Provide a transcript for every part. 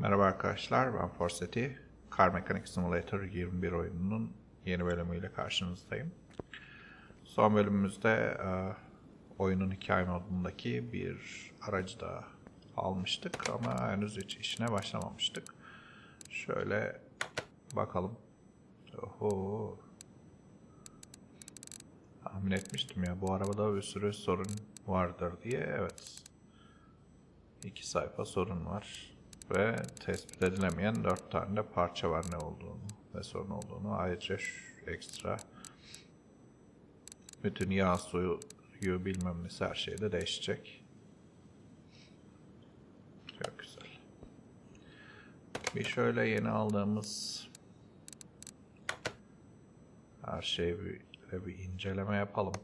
Merhaba arkadaşlar, ben Forseti. Car Mechanic Simulator 21 oyununun yeni bölümüyle karşınızdayım. Son bölümümüzde e, oyunun hikaye modundaki bir aracı da almıştık ama henüz hiç işine başlamamıştık. Şöyle bakalım. Oho. Tahmin etmiştim ya bu arabada bir sürü sorun vardır diye. Evet. İki sayfa sorun var. Ve tespit edilemeyen dört tane de parça var ne olduğunu ve sorun olduğunu. Ayrıca şu ekstra bütün yağ suyu bilmem nesi her şey de değişecek. Çok güzel. Bir şöyle yeni aldığımız her şeyi bir, bir inceleme yapalım.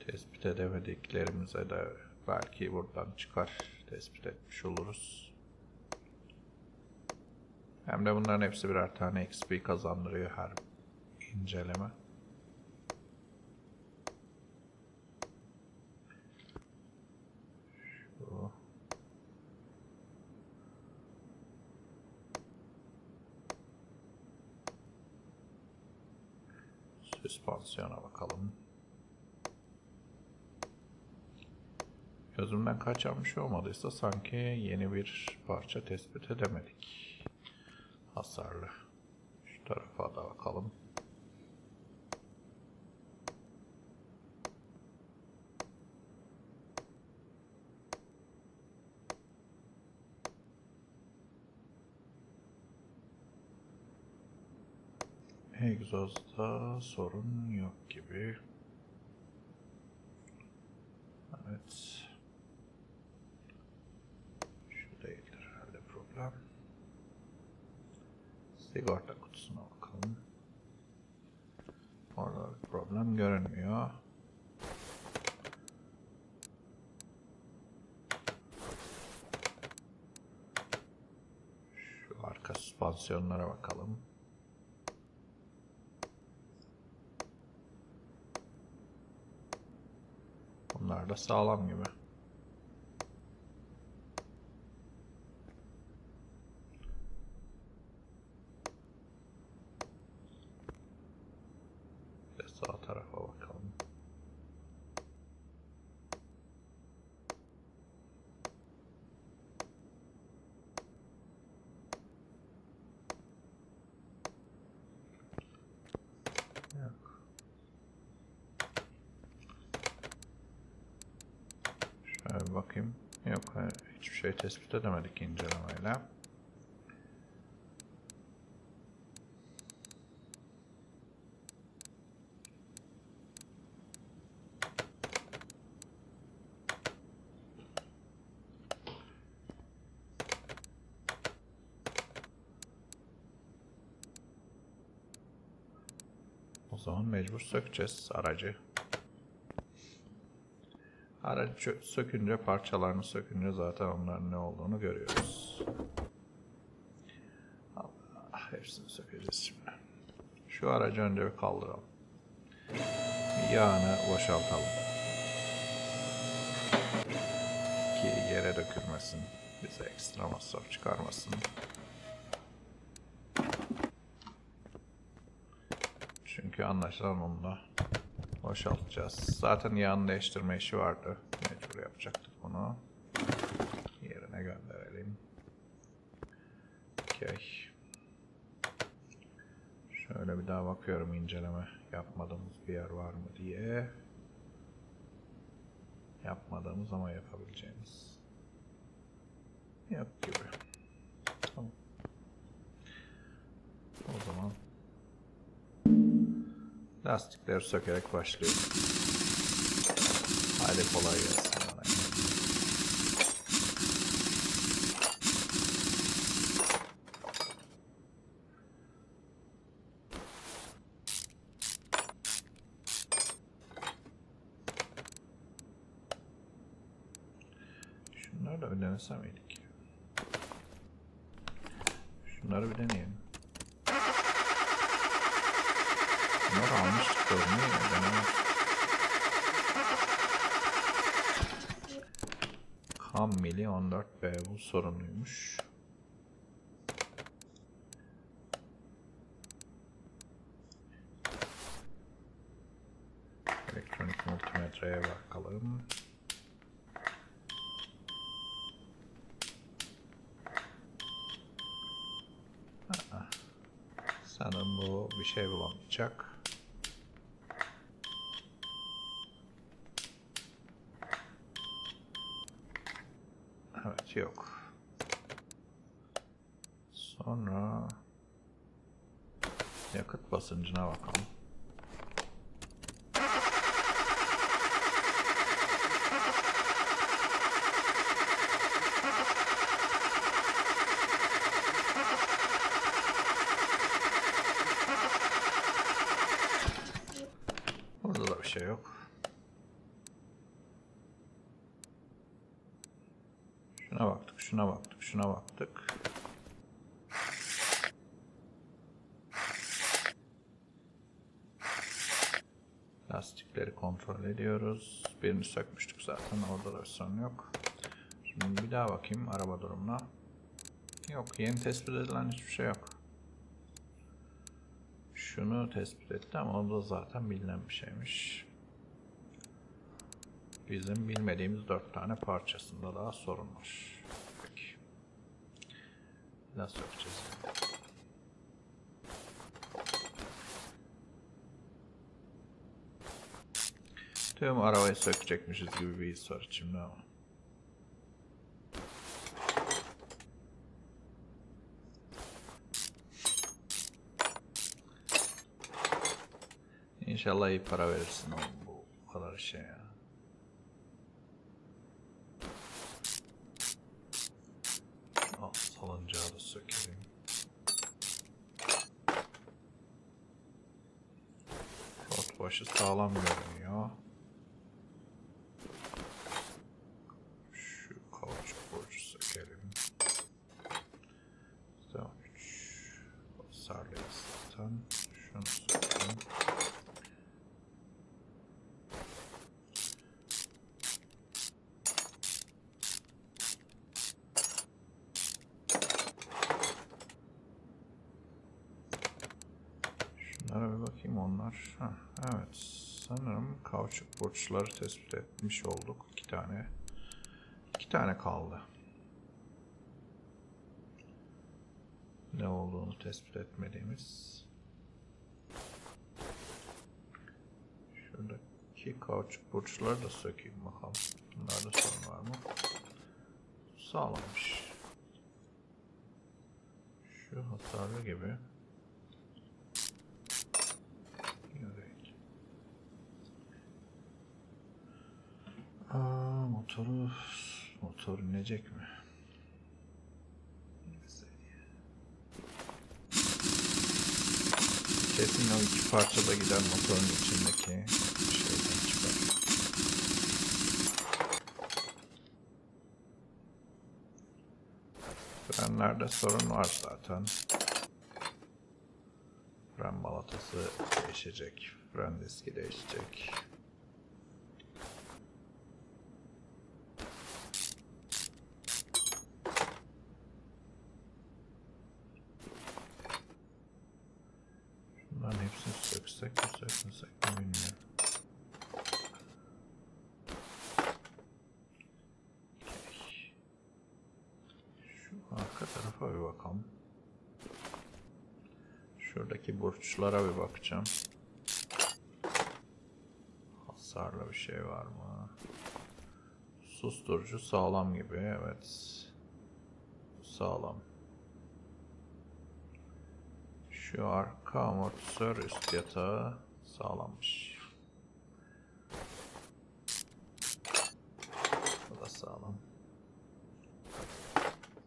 Tespit edemediklerimize de belki buradan çıkar tespit etmiş oluruz. Hem de bunların hepsi birer tane XP kazandırıyor her inceleme. Şu. Süspansiyona bakalım. Gözümden kaçan bir şey olmadıysa sanki yeni bir parça tespit edemedik. Hasarlı. Şu tarafa da bakalım. Egzozda sorun yok gibi. Evet. Şu değildir herhalde problem. Sigorta kutusuna bakalım. Orada bir problem görünmüyor. Şu arka süspansiyonlara bakalım. Bunlar da sağlam gibi. Bir de sağ tarafa bakalım. Yok. Şöyle bir bakayım. Yok hiçbir şey tespit edemedik incelemeyle. O zaman mecbur sökeceğiz aracı. Aracı sökünce, parçalarını sökünce zaten onların ne olduğunu görüyoruz. Allah, hepsini sökeceğiz şimdi. Şu aracı önce bir kaldıralım. Yağını boşaltalım. Ki yere dökülmesin. Bize ekstra masraf çıkarmasın. Çünkü anlaşılan onunla boşaltacağız. Zaten yağını değiştirme işi vardı. Mecbur yapacaktık bunu. Yerine gönderelim. Okey. Şöyle bir daha bakıyorum inceleme yapmadığımız bir yer var mı diye. Yapmadığımız ama yapabileceğimiz. Yok gibi. Lastikleri sökerek başlıyorum. Haydi kolay gelsin bana. Şunları da bir denesem miydik? Şunları bir deneyelim. Bunları almıştık görünüyor ya. Denemez. Ammili 14B bu sorunluymuş. Elektronik multimetreye bakalım. Aa, Sanırım bu bir şey bulamayacak. Evet yok. Sonra yakıt basıncına bakalım. Burada da bir şey yok. Şuna baktık, şuna baktık, şuna baktık. Lastikleri kontrol ediyoruz. Birini sökmüştük zaten. Orada da sorun yok. Şimdi bir daha bakayım araba durumuna. Yok, yeni tespit edilen hiçbir şey yok. Şunu tespit etti ama o da zaten bilinen bir şeymiş. Bizim bilmediğimiz dört tane parçasında daha sorun var. Peki. Nasıl yapacağız? Tüm arabayı sökecekmişiz gibi bir his var içimde ama. İnşallah iyi para verirsin oğlum bu kadar şey ya. Al salıncağı da sökelim. Başı sağlam görünüyor. Şu kauçuk borcu sökelim. Tamam. Sarlıyız zaten. Şunu sökelim. Şunlara bir bakayım onlar. Heh, evet. Kauçuk burçları tespit etmiş olduk. İki tane. İki tane kaldı. Ne olduğunu tespit etmediğimiz. Şuradaki kauçuk burçları da sökeyim bakalım. Bunlarda sorun var mı? Sağlamış. Şu hasarlı gibi. Evet. Aa, motoru motor inecek mi? Kesin o iki parçada gider motorun içindeki şeyden çıkar. Frenlerde sorun var zaten. Fren balatası değişecek. Fren diski değişecek. Bunların hepsini söksek mi sökmesek mi bilmiyorum. Okey. Şu arka tarafa bir bakalım. Şuradaki bakacağım. Hasarlı bir şey var mı? Susturucu sağlam gibi. Evet. Sağlam. Şu arka amortisör üst yatağı sağlammış. Bu da sağlam.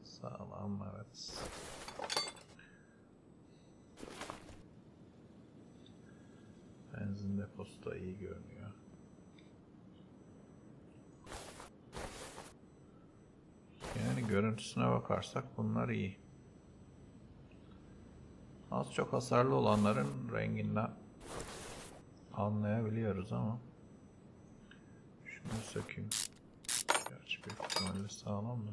Sağlam evet. Benzin deposu da iyi görünüyor. Yani görüntüsüne bakarsak bunlar iyi. Az çok hasarlı olanların renginden anlayabiliyoruz ama şunu sökeyim. Gerçi büyük ihtimalle sağlam da.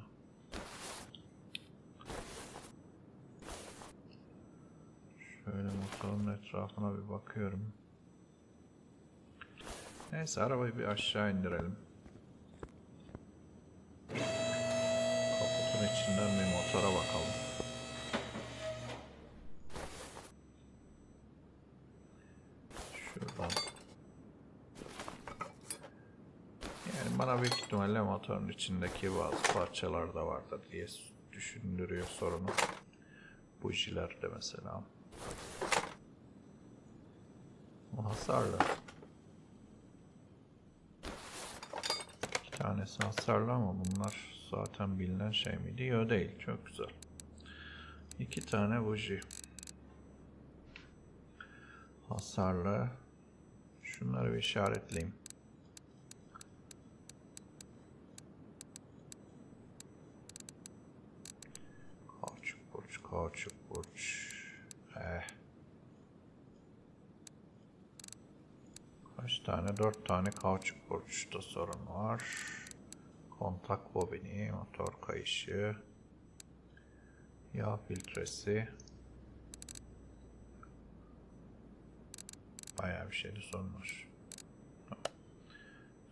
Şöyle motorun etrafına bir bakıyorum. Neyse arabayı bir aşağı indirelim. Kaputun içinden bir motora bakalım. Şuradan. Yani bana büyük ihtimalle motorun içindeki bazı parçalar da vardır diye düşündürüyor sorunu. Bujiler de mesela. Hasarlı. İki tanesi hasarlı ama bunlar zaten bilinen şey miydi? Yok değil. Çok güzel. İki tane buji. Hasarlı. Şunları bir işaretleyeyim. Kauçuk burç, kauçuk burç. Eh. Kaç tane? Dört tane kauçuk burçta sorun var. Kontak bobini, motor kayışı, yağ filtresi. Bayağı bir şeyde sorun var.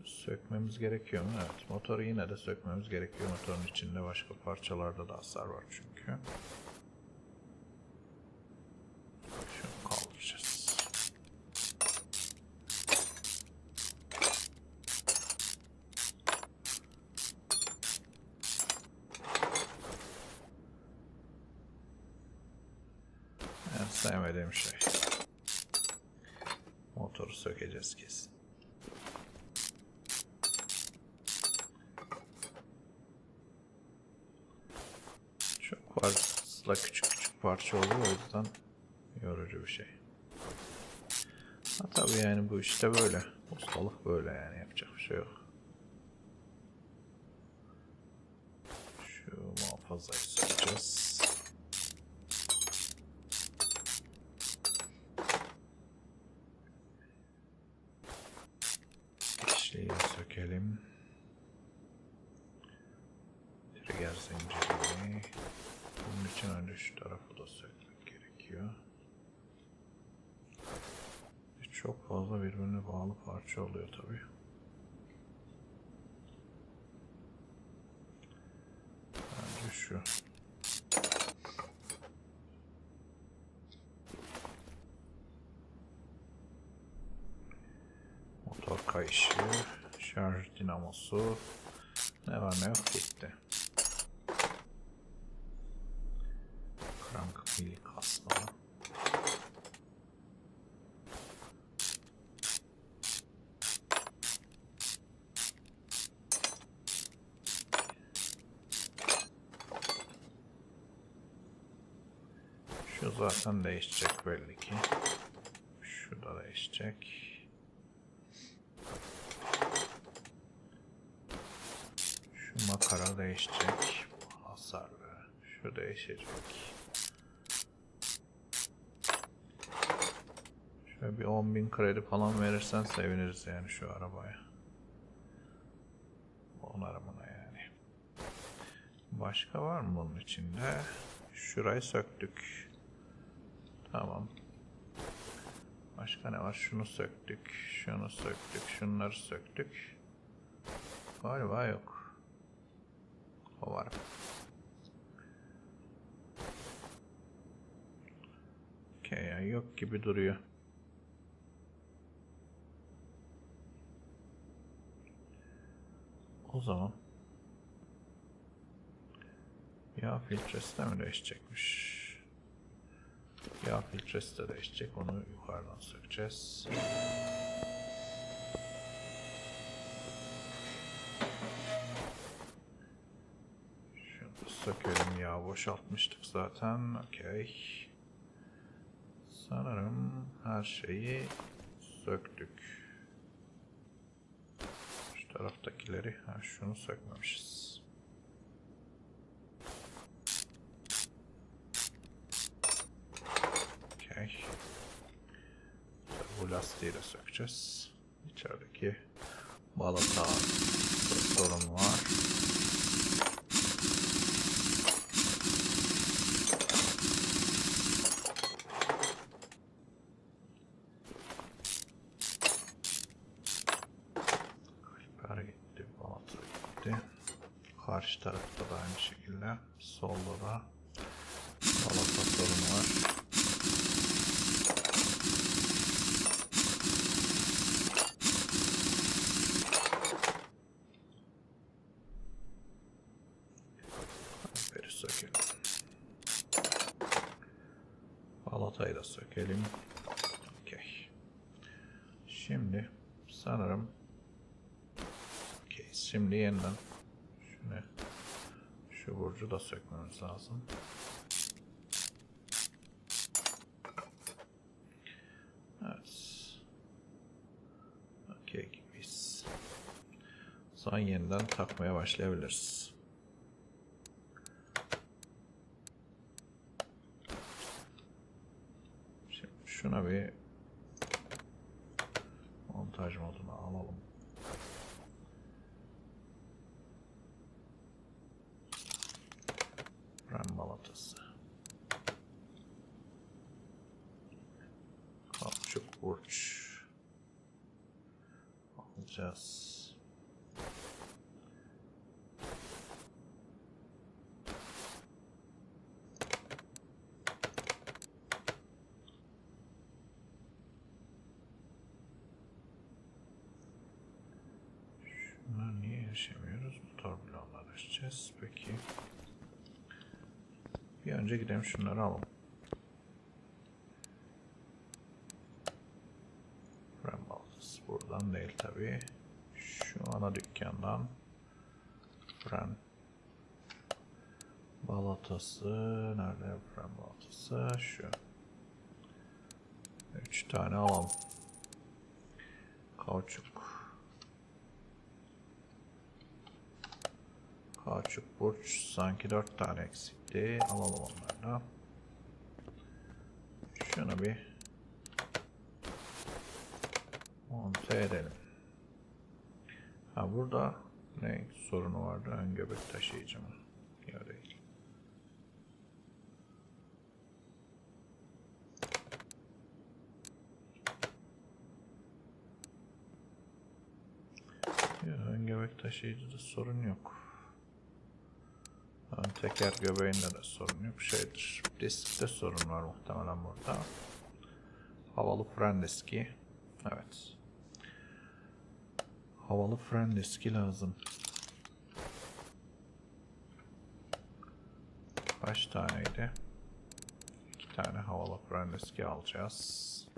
Sökmemiz gerekiyor mu? Evet. Motoru yine de sökmemiz gerekiyor. Motorun içinde başka parçalarda da hasar var çünkü. Şunu kaldıracağız. En sevmediğim şey. Motoru sökeceğiz kesin. Çok fazla küçük küçük parça oluyor o yüzden yorucu bir şey. Ha tabii yani bu işte böyle. Ustalık böyle yani yapacak bir şey yok. Şu muhafazayı sökeceğiz. Şeyi sökelim. Trigger zincirini. Bunun için önce şu tarafı da sökmek gerekiyor. Çok fazla birbirine bağlı parça oluyor tabi. Bence şu. Motor kayışı, şarj dinamosu, ne var ne yok gitti. Crank pili kasma. Şu zaten değişecek belli ki. Şu da değişecek. Şu makara değişecek. Hasarlı. Şu değişecek. Şöyle bir 10.000 kredi falan verirsen seviniriz yani şu arabaya. Onarımına yani. Başka var mı bunun içinde? Şurayı söktük. Tamam. Başka ne var? Şunu söktük. Şunu söktük. Şunları söktük. Galiba yok. O var. Okey ya yok gibi duruyor. O zaman yağ filtresi de mi değişecekmiş? Yağ filtresi de değişecek. Onu yukarıdan sökeceğiz. Şunu sökelim. Yağ boşaltmıştık zaten. Okey. Sanırım her şeyi söktük. Şu taraftakileri. Ha, şunu sökmemişiz. Okey. Bu lastiği de sökeceğiz. İçerideki balata sorun var. Kaliper gitti, balata. Karşı tarafta da aynı şekilde. Solda da balata sorun var. Balatayı da sökelim. Okey. Şimdi sanırım Okey. Şimdi yeniden şunu şu burcu da sökmemiz lazım. Evet. Okey gibiyiz. Son yeniden takmaya başlayabiliriz. Şimdi şuna bir montaj moduna alalım. Ram balatası. Kalçuk burç. Alacağız. Şunlar niye erişemiyoruz? Motor bloğuna erişeceğiz. Peki. Bir önce gidelim şunları alalım. Fren baltası buradan değil tabi. Şu ana dükkandan fren balatası nerede fren balatası şu. Üç tane alalım. Kauçuk. Kauçuk burç sanki dört tane eksikti. Alalım onları da. Şunu bir monte edelim. Ha burada ne sorunu vardı? Ön göbek taşıyıcı mı? Yok değil. Ya, ön göbek taşıyıcıda sorun yok. Ön teker göbeğinde de sorun yok. Şeydir. Diskte sorun var muhtemelen burada. Havalı fren diski. Evet. Havalı fren diski lazım. Kaç taneydi? İki tane havalı fren diski alacağız.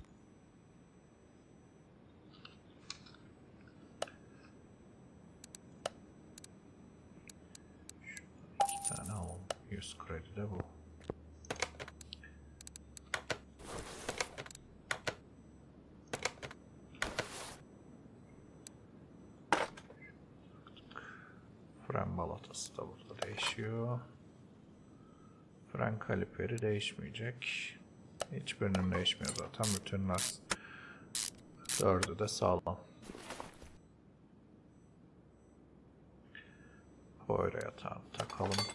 İki tane alalım. 100 kredi de bu. Fren balatası da burada değişiyor. Fren kaliperi değişmeyecek. Hiçbirinin değişmiyor zaten. Bütünler dördü de sağlam. Boyra yatağını takalım.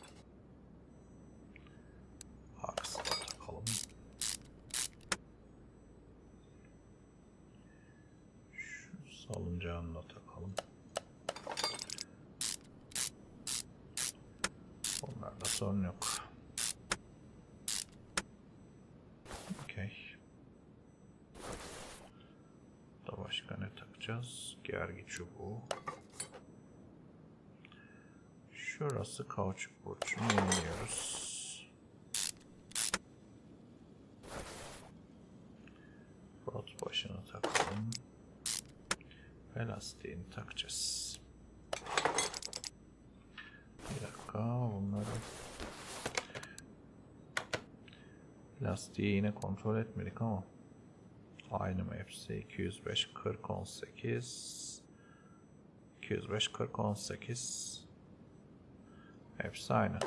Aksı da takalım. Şu salıncağını da takalım. Bunlarda sorun yok. Okey. Da takacağız? Gergi çubuğu. Şurası kauçuk burçunu yeniliyoruz. Rot başını takalım. Ve lastiğini takacağız. Bir dakika bunları lastiği yine kontrol etmedik ama aynı mı hepsi 205 40 18 205 40 18 hepsi aynı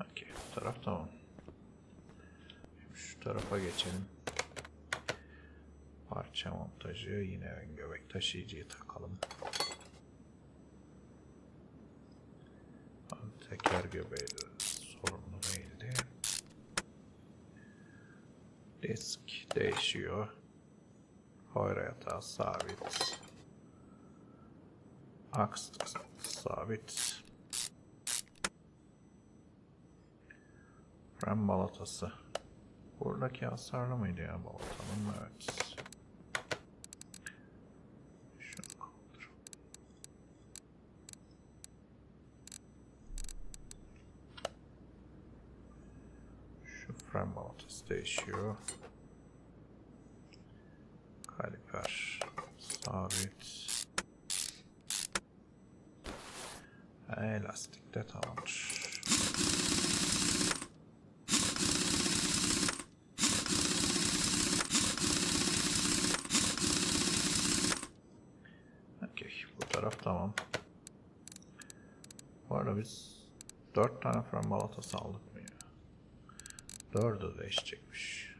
Okey, bu taraf tamam. Şimdi şu tarafa geçelim. Parça montajı yine göbek taşıyıcıyı takalım. Ön Teker göbeği de sorunlu değildi. Disk değişiyor. Hoyra yatağı sabit. Aks sabit. Fren balatası. Buradaki hasarlı mıydı ya balatanın? Evet. Şunu kaldır. Şu değişiyor. Kaliper sabit. Elastik de tamamdır. Okey, bu taraf tamam. Bu arada biz 4 tane fren balatası aldık 4'ü değişecekmiş.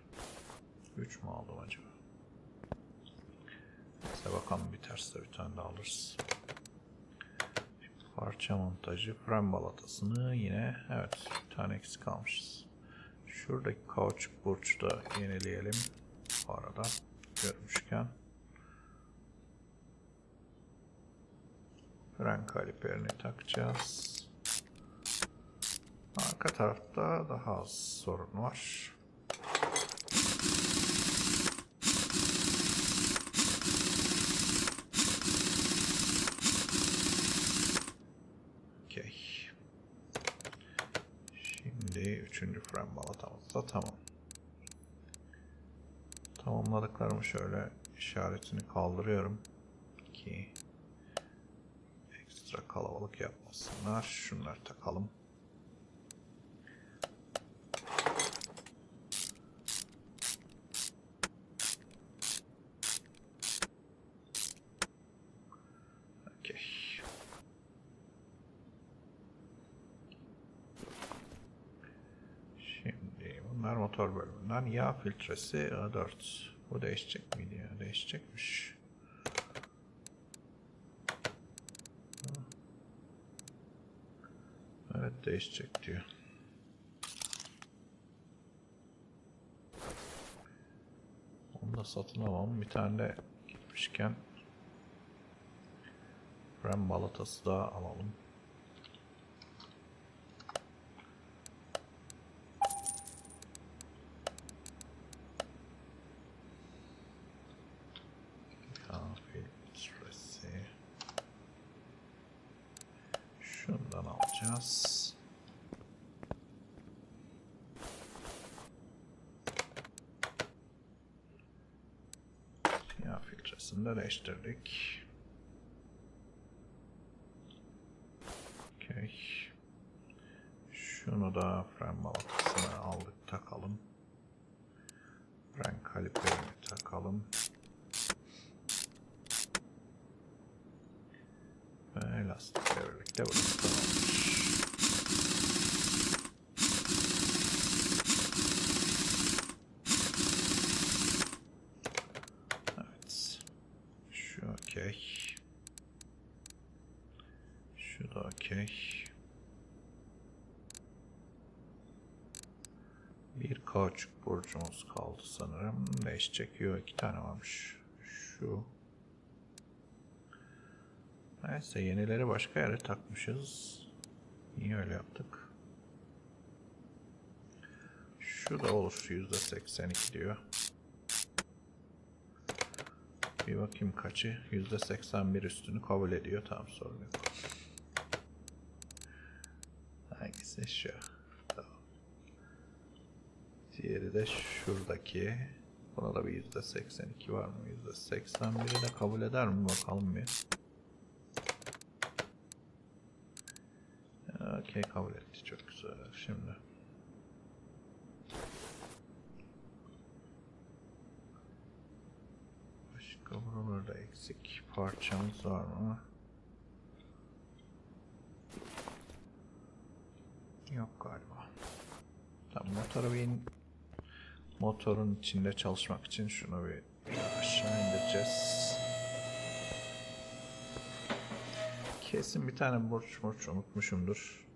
3 mü aldım acaba? Neyse bakalım biterse bir tane daha alırız. Parça montajı, fren balatasını yine evet bir tane eksik kalmışız. Şuradaki kauçuk burcu da yenileyelim. Bu arada görmüşken. Fren kaliperini takacağız. Arka tarafta daha az sorun var. Okey. Şimdi üçüncü fren balatamız da tamam. Tamamladıklarımı şöyle işaretini kaldırıyorum ki ekstra kalabalık yapmasınlar. Şunları takalım. Okey. Şimdi bunlar motor bölümünden yağ filtresi A4. Bu değişecek miydi ya? Değişecekmiş. Evet değişecek diyor. Onu da satın alalım. Bir tane de gitmişken fren balatası da alalım. Yağ filtresi. Alacağız. Yağ filtresini de değiştirdik. Okey. Şunu da fren balatasına aldık takalım. Fren kaliperini takalım. Ve elastikle birlikte burası tamamdır. Evet. Şu okey. Şu da okey. Bir kauçuk burcumuz kaldı sanırım. Değişecek. Yok iki tane varmış. Şu. Neyse yenileri başka yere takmışız. Niye öyle yaptık? Şu da olur. %82 diyor. Bir bakayım kaçı? %81 üstünü kabul ediyor. Tamam sorun yok. Hangisi şu? Diğeri de şuradaki. Buna da bir %82 var mı? %81'i de kabul eder mi? Bakalım bir. Okey kabul etti. Çok güzel. Şimdi. Başka buralarda eksik parçamız var mı? Yok galiba. Tamam motoru bir in- motorun içinde çalışmak için şunu bir aşağı indireceğiz. Kesin bir tane borç borç unutmuşumdur.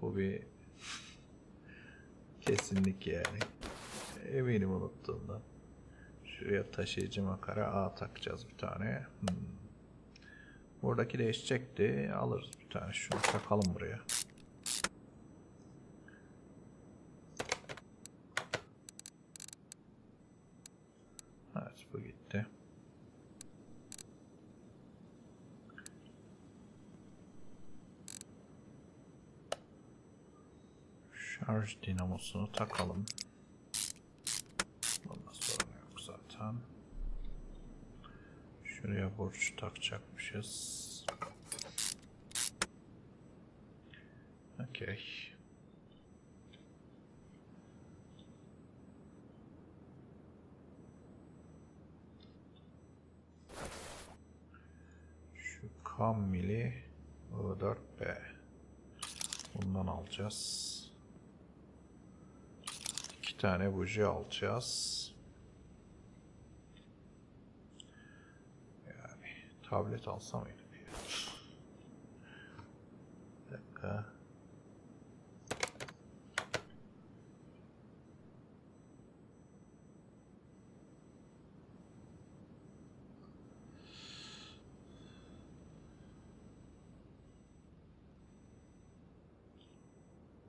Bu bir Kesinlik yani. Eminim unuttuğundan. Şuraya taşıyıcı makara A takacağız bir tane. Hmm. Buradaki değişecekti. Alırız bir tane. Şunu takalım buraya. Evet bu gitti. Şarj dinamosunu takalım. Bunda sorun yok zaten. Şuraya burç takacakmışız. Okey. Şu Kamil'i I4B. Bundan alacağız. İki tane buji alacağız. Yani tablet alsam mıydım ya? Bir dakika.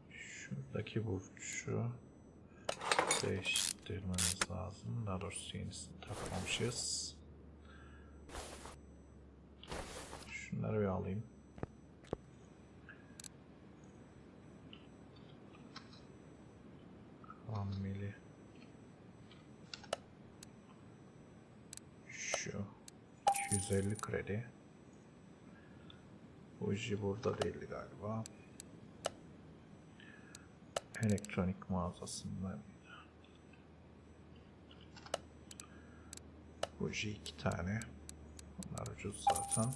Şuradaki burcu değiştirmemiz lazım. Daha doğrusu yenisini takmamışız. Şunları bir alayım. Kamili. Şu. 250 kredi. Buji burada değildi galiba. Elektronik mağazasında Buji iki tane. Bunlar ucuz zaten.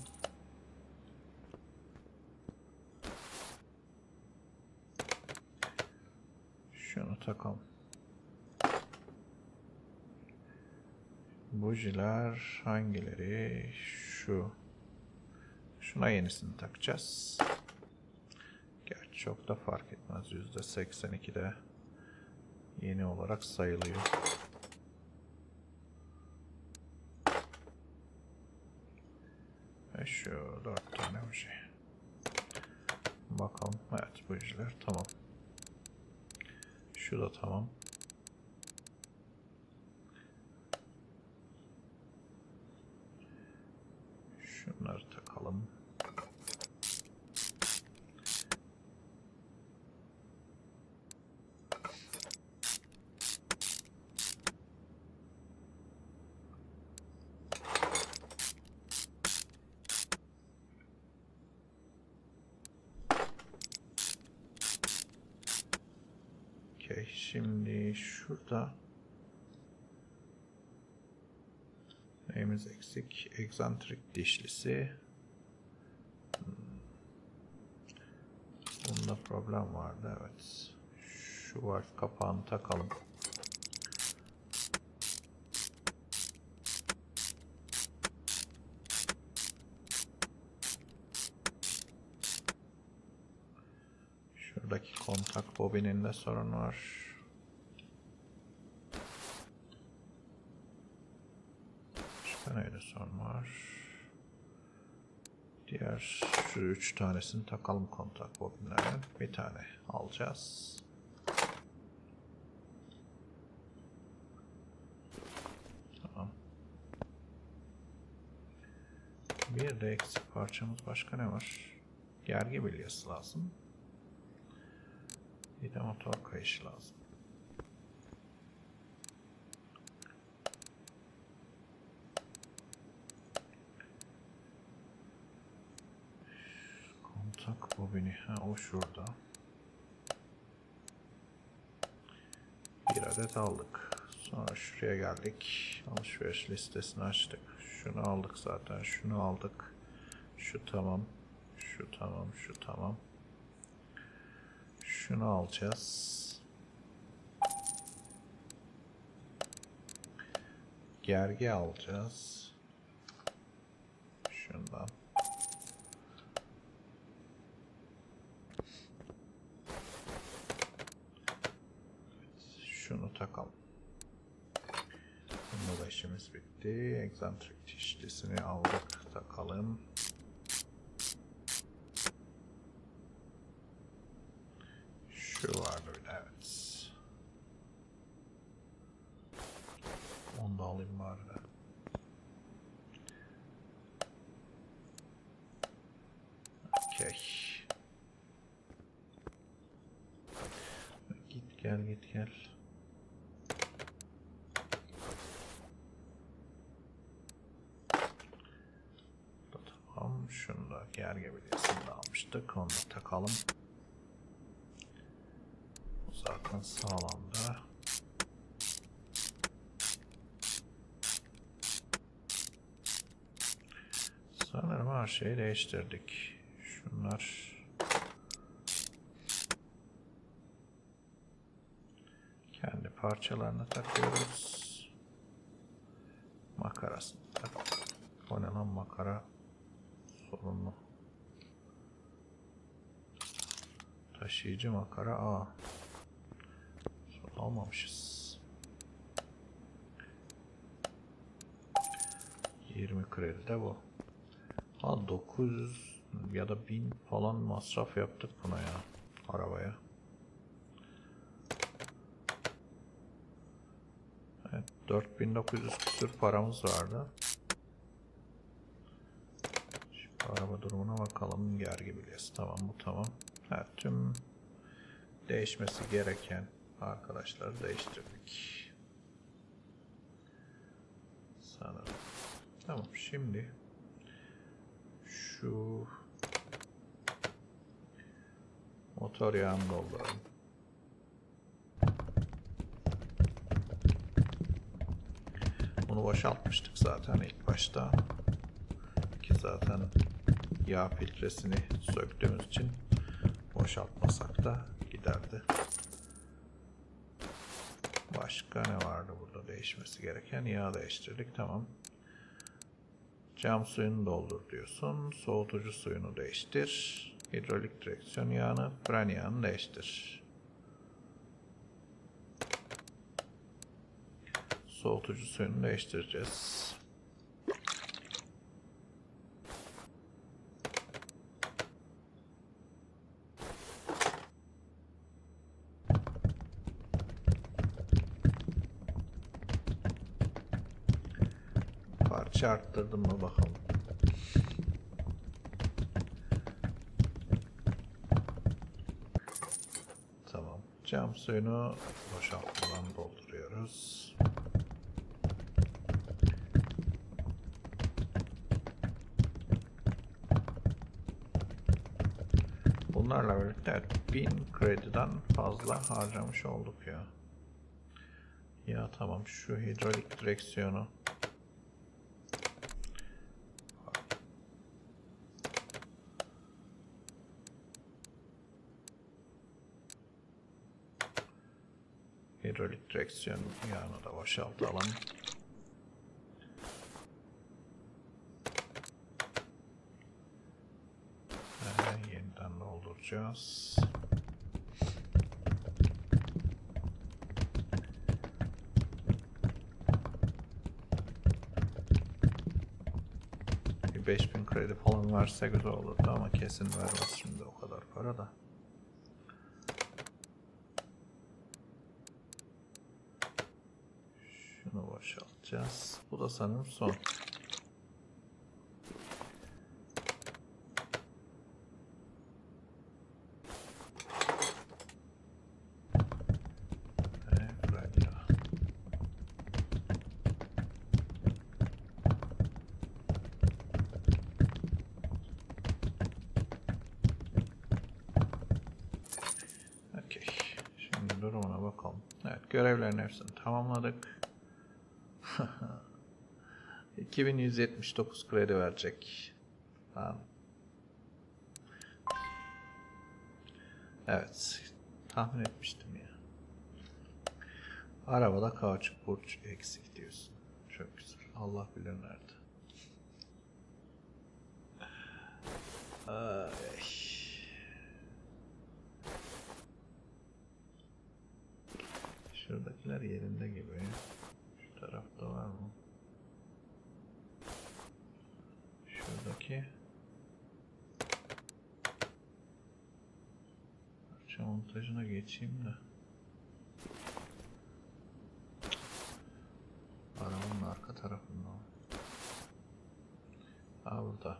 Şunu takalım. Bujiler hangileri? Şu. Şuna yenisini takacağız. Gerçi çok da fark etmez. %82 de yeni olarak sayılıyor. Şu dört tane buji. Bakalım. Evet bujiler tamam. Şu da tamam. Şunları takalım. Okey, şimdi şurada neyimiz eksik? Egzantrik dişlisi. Hmm. Bunda problem vardı, evet. Şu valve kapağını takalım. Şuradaki kontak bobininde sorun var. Başka neyde sorun var? Diğer şu üç tanesini takalım kontak bobinlerden. Bir tane alacağız. Bir de eksik parçamız başka ne var? Gergi bilyası lazım. Bir de motor kayışı lazım. Kontak bobini. Ha, o şurada. Bir adet aldık. Sonra şuraya geldik. Alışveriş listesini açtık. Şunu aldık zaten. Şunu aldık. Şu tamam. Şu tamam. Şu tamam. Şunu alacağız. Gergi alacağız. Şundan. şunu takalım. Bunda da işimiz bitti. Excentric dişlisini aldık takalım. Şu vardı bir de evet. Onu da alayım bari de. Okey. Git gel git gel. Tamam şunu da gerge bilyesini almıştık. Onu da takalım. Bu zaten sağlamda. Sanırım her şeyi değiştirdik. Şunlar parçalarını takıyoruz. Makarasını tak. O ne lan makara? Sorunlu. Taşıyıcı makara A. Almamışız. 20 kredi de bu. Ha 900 ya da 1000 falan masraf yaptık buna ya. Arabaya. Evet 4900 küsür paramız vardı. Şimdi araba durumuna bakalım. Gergi bilyesi tamam bu tamam. Evet tüm değişmesi gereken arkadaşlar değiştirdik. Sanırım. Tamam şimdi şu motor yağını dolduralım. Bunu boşaltmıştık zaten ilk başta. Ki zaten yağ filtresini söktüğümüz için boşaltmasak da giderdi. Başka ne vardı burada değişmesi gereken? Yağ değiştirdik tamam. Cam suyunu doldur diyorsun. Soğutucu suyunu değiştir. Hidrolik direksiyon yağını, fren yağını değiştir. Soğutucu suyunu değiştireceğiz. Parça arttırdım mı bakalım. Tamam. Cam suyunu boşaltmadan dolduruyoruz. Birlikte evet, 1000 krediden fazla harcamış olduk ya. Ya tamam şu hidrolik direksiyonu hidrolik direksiyon yağını da boşaltalım. Ee, dolduracağız. Bir 5000 kredi falan verse güzel olurdu ama kesin vermez şimdi o kadar para da. Şunu boşaltacağız. Bu da sanırım son. Ve radyo. Okey. Şimdi durumuna bakalım. Evet görevlerin hepsini tamamladık. 2179 kredi verecek. Evet. Tahmin etmiştim ya. Arabada kauçuk burç eksik diyorsun. Çok güzel. Allah bilir nerede. Ay. Bizimkiler yerinde gibi. Şu tarafta var mı? Şuradaki. Parça montajına geçeyim de. Arabanın arka tarafında. Ha burada.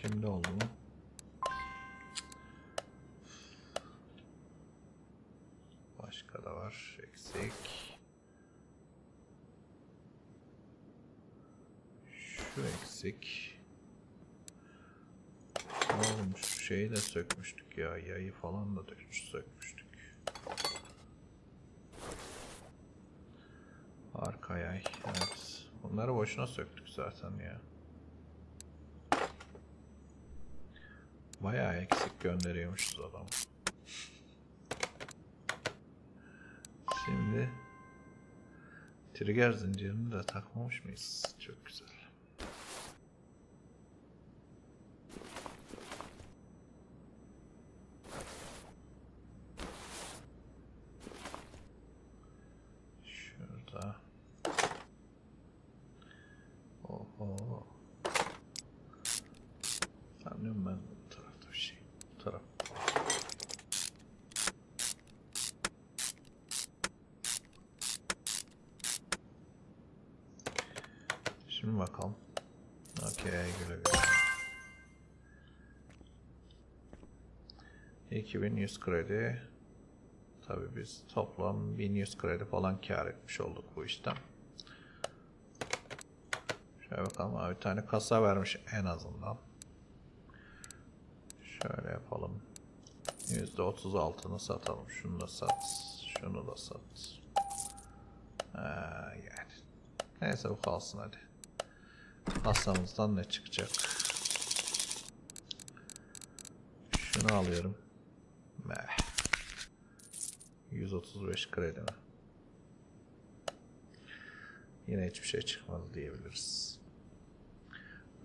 Şimdi oldu Eksik. Şu eksik. Oğlum şu şeyi de sökmüştük ya. Yayı falan da sökmüştük. Arka yay. Evet. Bunları boşuna söktük zaten ya. Bayağı eksik gönderiyormuşuz adamı. Şimdi trigger zincirini de takmamış mıyız? Çok güzel. Şurada. Oho. Sanıyorum ben bu tarafta bir şey. Bu taraf. Şimdi bakalım. Güle. 2100 kredi. Tabi biz toplam 1100 kredi falan kar etmiş olduk bu işten. Şöyle bakalım bir tane kasa vermiş en azından. Şöyle yapalım. %36'ını satalım. Şunu da sat. Şunu da sat. Ha, yani. Neyse bu kalsın hadi. Kasamızdan ne çıkacak? Şunu alıyorum. Meh. 135 kredi mi? Yine hiçbir şey çıkmadı diyebiliriz.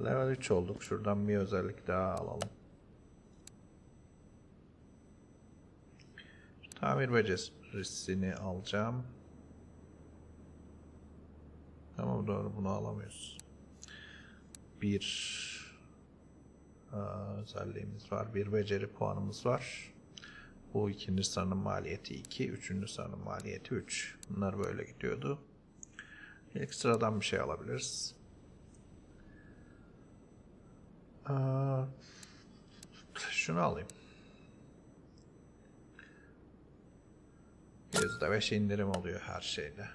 Level 3 olduk. Şuradan bir özellik daha alalım. Tamir becerisini alacağım. Tamam doğru bunu alamıyoruz. Bir aa, özelliğimiz var. Bir beceri puanımız var. Bu ikinci sıranın maliyeti 2, üçüncü sıranın maliyeti 3. Bunlar böyle gidiyordu. İlk sıradan bir şey alabiliriz. Aa, şunu alayım. %5 indirim oluyor her şeyde.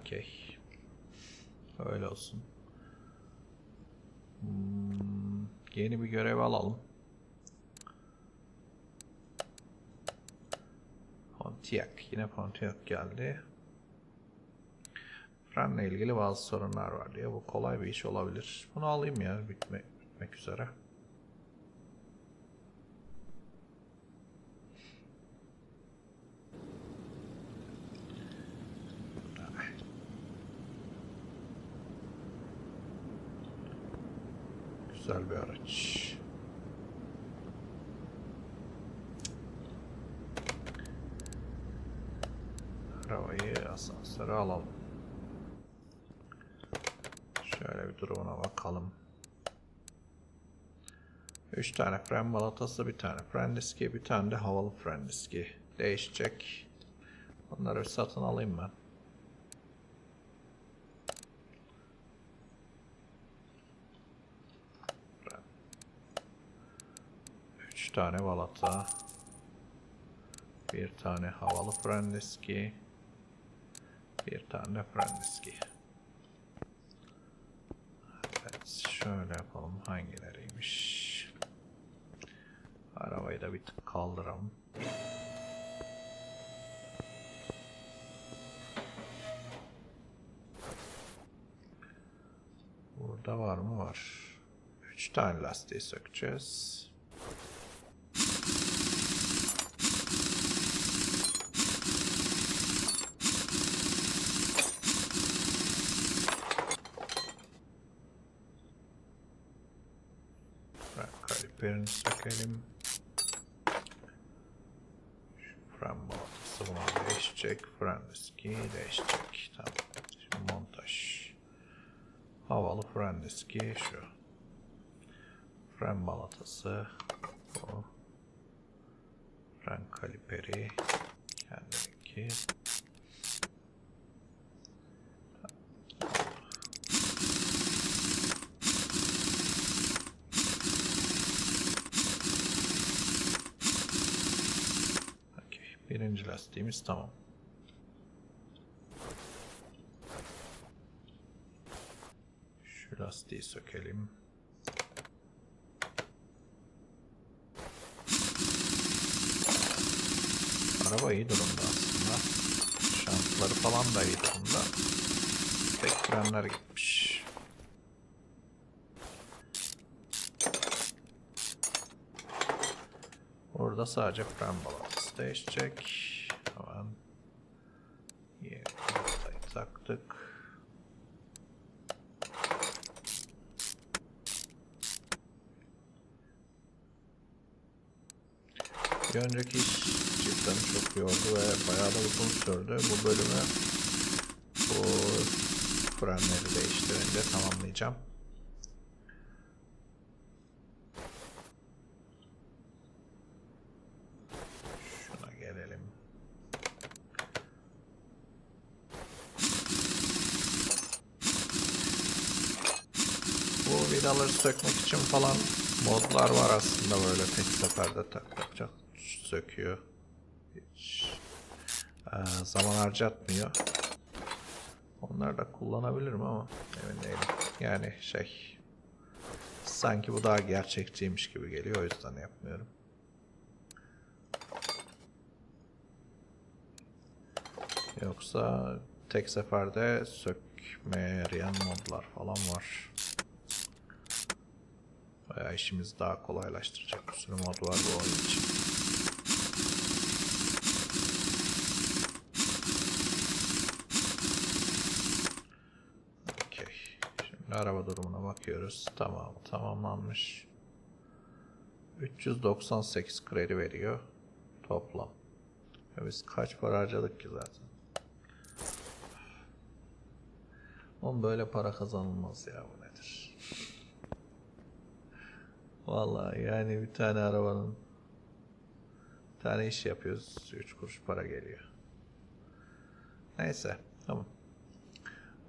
Okey. Öyle olsun. Hmm, yeni bir görev alalım. Pontiac. Yine Pontiac geldi. Frenle ilgili bazı sorunlar var diye. Bu kolay bir iş olabilir. Bunu alayım ya. Bitme, bitmek üzere. Güzel bir araç. Arabayı asansöre alalım. Şöyle bir durumuna bakalım. 3 tane fren balatası, bir tane fren diski, bir tane de havalı fren diski değişecek. Bunları bir satın alayım ben. 3 tane balata. Bir tane havalı fren diski. Bir tane de fren diski. Evet, şöyle yapalım. Hangileriymiş? Arabayı da bir tık kaldıralım. Burada var mı? Var. Üç tane lastiği sökeceğiz. Kaliperini sökelim. Fren balatası buna değişecek. Fren diski değişecek. Tamam. Şimdi montaj. Havalı fren diski şu. Fren balatası. Bu. Fren kaliperi. Kendinki. Okey. Birinci lastiğimiz tamam. Şu lastiği sökelim. Araba iyi durumda aslında. Şantları falan da iyi durumda. Tek frenler gitmiş. Orada sadece fren balatası değişecek. Hemen balatayı taktık. Bir önceki cidden çok yordu ve bayağı da uzun sürdü. Bu bölümü bu frenleri değiştirince tamamlayacağım. Şuna gelelim. Bu vidaları sökmek için falan modlar var aslında böyle tek seferde tak tak tak söküyor. Hiç eee, zaman harcatmıyor. Onları da kullanabilirim ama emin değilim. Yani şey sanki bu daha gerçekçiymiş gibi geliyor o yüzden yapmıyorum. Yoksa tek seferde sökmeye yarayan modlar falan var. Bayağı işimizi daha kolaylaştıracak bir sürü mod var bu oyun için. Okey. Şimdi araba durumuna bakıyoruz. Tamam, tamamlanmış. 398 kredi veriyor toplam. Ya biz kaç para harcadık ki zaten? Oğlum böyle para kazanılmaz ya bu nedir? Vallahi yani bir tane arabanın bir tane iş yapıyoruz. 3 kuruş para geliyor. Neyse tamam.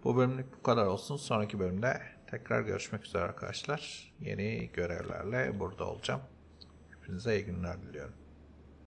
Bu bölümlük bu kadar olsun. Sonraki bölümde tekrar görüşmek üzere arkadaşlar. Yeni görevlerle burada olacağım. Hepinize iyi günler diliyorum.